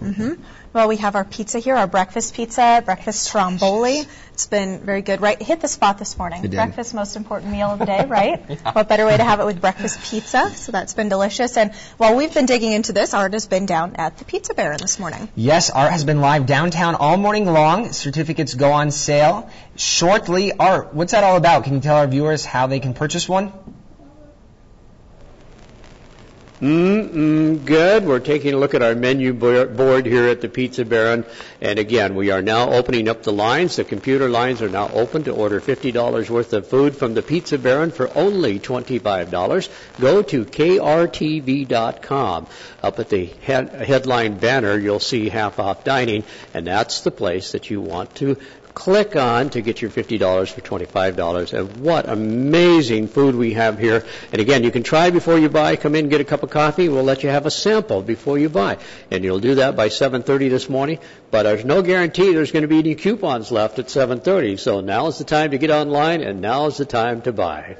Mm-hmm. Well, we have our pizza here, our breakfast pizza, breakfast stromboli. It's been very good, right? Hit the spot this morning. Breakfast, most important meal of the day, right? What better way to have it with breakfast pizza? So that's been delicious. And while we've been digging into this, Art has been down at the Pizza Baron this morning. Yes, Art has been live downtown all morning long. Certificates go on sale shortly. Art, what's that all about? Can you tell our viewers how they can purchase one? Mm-mm, good. We're taking a look at our menu bo- board here at the Pizza Baron. And again, we are now opening up the lines. The computer lines are now open to order $50 worth of food from the Pizza Baron for only $25. Go to krtv.com. Up at the head- headline banner, you'll see half off dining, and that's the place that you want to click on to get your $50 for $25. And what amazing food we have here. And again, you can try before you buy. Come in, get a cup of coffee. We'll let you have a sample before you buy. And you'll do that by 7.30 this morning. But there's no guarantee there's going to be any coupons left at 7.30. So now is the time to get online and now is the time to buy.